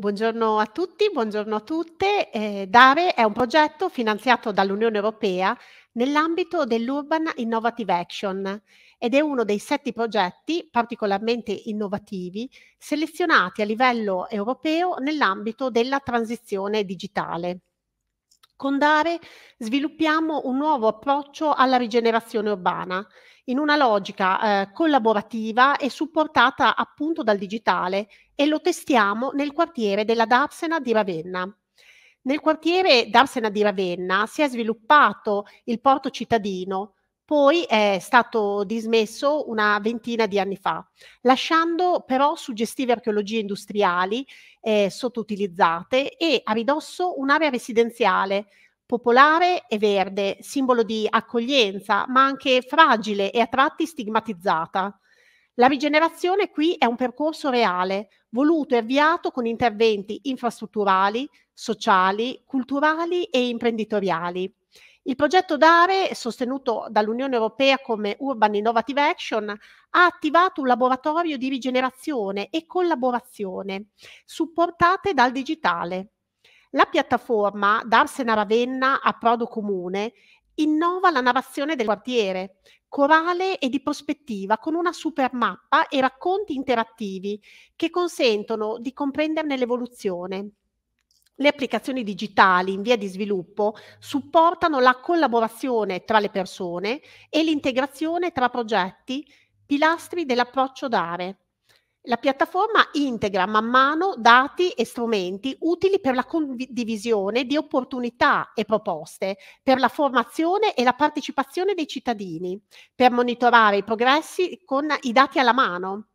Buongiorno a tutti, buongiorno a tutte. Eh, DARE è un progetto finanziato dall'Unione Europea nell'ambito dell'Urban Innovative Action ed è uno dei sette progetti particolarmente innovativi selezionati a livello europeo nell'ambito della transizione digitale. Con DARE sviluppiamo un nuovo approccio alla rigenerazione urbana in una logica eh, collaborativa e supportata appunto dal digitale e lo testiamo nel quartiere della Darsena di Ravenna. Nel quartiere Darsena di Ravenna si è sviluppato il porto cittadino, poi è stato dismesso una ventina di anni fa, lasciando però suggestive archeologie industriali eh, sottoutilizzate e a ridosso un'area residenziale popolare e verde, simbolo di accoglienza, ma anche fragile e a tratti stigmatizzata. La rigenerazione qui è un percorso reale, voluto e avviato con interventi infrastrutturali, sociali, culturali e imprenditoriali. Il progetto DARE, sostenuto dall'Unione Europea come Urban Innovative Action, ha attivato un laboratorio di rigenerazione e collaborazione, supportate dal digitale. La piattaforma Darsena Ravenna a Prodo Comune innova la narrazione del quartiere, corale e di prospettiva con una super mappa e racconti interattivi che consentono di comprenderne l'evoluzione. Le applicazioni digitali in via di sviluppo supportano la collaborazione tra le persone e l'integrazione tra progetti, pilastri dell'approccio DARE. La piattaforma integra man mano dati e strumenti utili per la condivisione di opportunità e proposte, per la formazione e la partecipazione dei cittadini, per monitorare i progressi con i dati alla mano.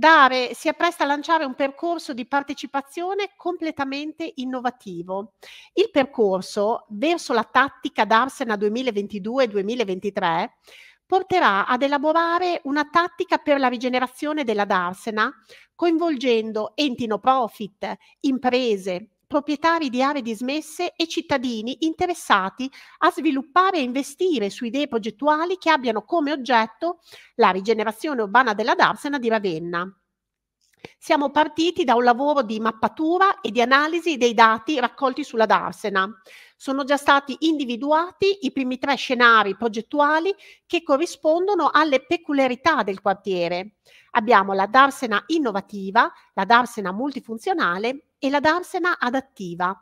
Dare si appresta a lanciare un percorso di partecipazione completamente innovativo. Il percorso verso la tattica Darsena 2022-2023 porterà ad elaborare una tattica per la rigenerazione della Darsena, coinvolgendo enti no profit, imprese, proprietari di aree dismesse e cittadini interessati a sviluppare e investire su idee progettuali che abbiano come oggetto la rigenerazione urbana della Darsena di Ravenna. Siamo partiti da un lavoro di mappatura e di analisi dei dati raccolti sulla Darsena. Sono già stati individuati i primi tre scenari progettuali che corrispondono alle peculiarità del quartiere. Abbiamo la Darsena innovativa, la Darsena multifunzionale e la Darsena adattiva.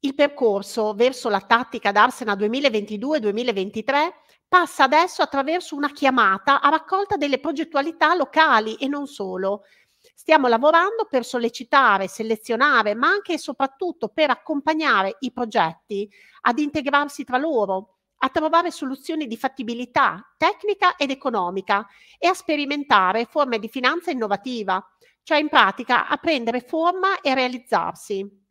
Il percorso verso la tattica Darsena 2022-2023 passa adesso attraverso una chiamata a raccolta delle progettualità locali e non solo, Stiamo lavorando per sollecitare, selezionare, ma anche e soprattutto per accompagnare i progetti ad integrarsi tra loro, a trovare soluzioni di fattibilità tecnica ed economica e a sperimentare forme di finanza innovativa, cioè in pratica a prendere forma e realizzarsi.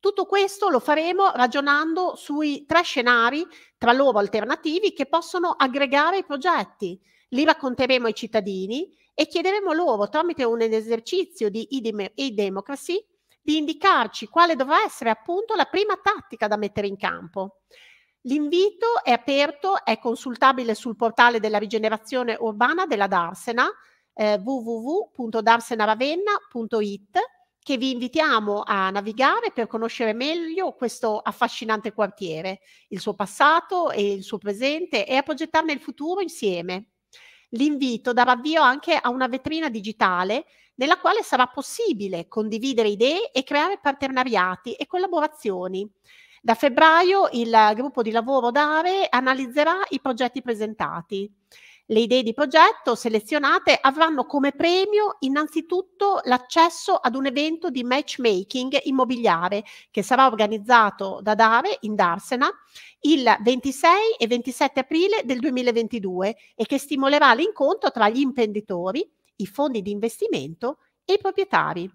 Tutto questo lo faremo ragionando sui tre scenari tra loro alternativi che possono aggregare i progetti. Li racconteremo ai cittadini e chiederemo loro, tramite un esercizio di e-democracy, di indicarci quale dovrà essere appunto la prima tattica da mettere in campo. L'invito è aperto, è consultabile sul portale della rigenerazione urbana della Darsena, eh, www.darsenaravenna.it, che vi invitiamo a navigare per conoscere meglio questo affascinante quartiere, il suo passato e il suo presente e a progettarne il futuro insieme. L'invito darà avvio anche a una vetrina digitale nella quale sarà possibile condividere idee e creare partenariati e collaborazioni. Da febbraio il gruppo di lavoro DARE analizzerà i progetti presentati. Le idee di progetto selezionate avranno come premio innanzitutto l'accesso ad un evento di matchmaking immobiliare che sarà organizzato da Dare in Darsena il 26 e 27 aprile del 2022 e che stimolerà l'incontro tra gli imprenditori, i fondi di investimento e i proprietari.